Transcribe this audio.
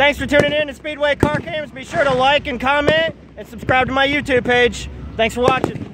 Thanks for tuning in to Speedway Car Cams. Be sure to like and comment and subscribe to my YouTube page. Thanks for watching.